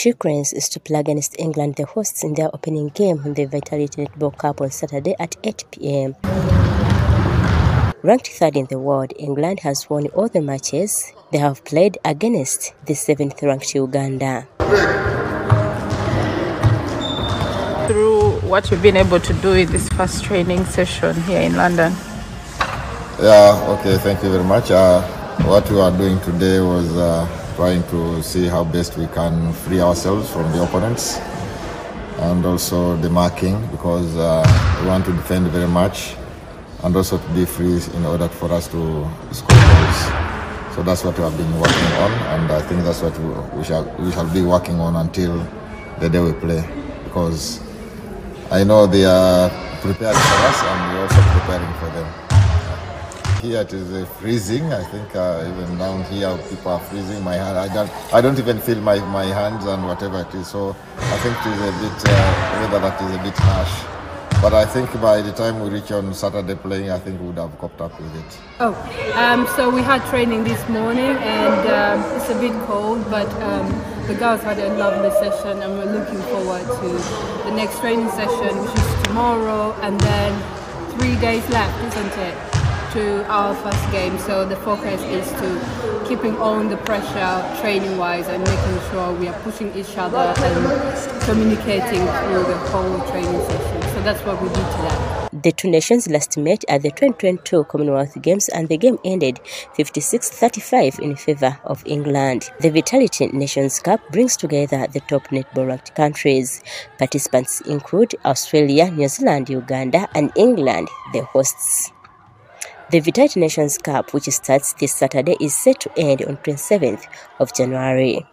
Cranes is to play against England, the hosts, in their opening game in the Vitality Netball Cup on Saturday at 8 pm. Ranked third in the world, England has won all the matches they have played against the seventh ranked Uganda. Through what we've been able to do in this first training session here in London. Yeah, okay, thank you very much. Uh, what we are doing today was uh, trying to see how best we can free ourselves from the opponents and also the marking because uh, we want to defend very much and also to be free in order for us to score goals. So that's what we have been working on and I think that's what we shall, we shall be working on until the day we play because I know they are prepared for us and we're also preparing for them. Here it is uh, freezing. I think uh, even down here people are freezing. My hand, I don't, I don't even feel my, my hands and whatever it is. So I think it is a bit uh, weather that is a bit harsh. But I think by the time we reach on Saturday playing, I think we would have coped up with it. Oh, um, so we had training this morning and um, it's a bit cold, but um, the girls had a lovely session and we're looking forward to the next training session, which is tomorrow, and then three days left, isn't it? To our first game. So the focus is to keeping on the pressure training wise and making sure we are pushing each other and communicating through the whole training session. So that's what we did today. The two nations last met at the 2022 Commonwealth Games and the game ended 56-35 in favor of England. The Vitality Nations Cup brings together the top netball countries. Participants include Australia, New Zealand, Uganda and England, the hosts. The Vitality Nations Cup, which starts this Saturday, is set to end on 27th of January.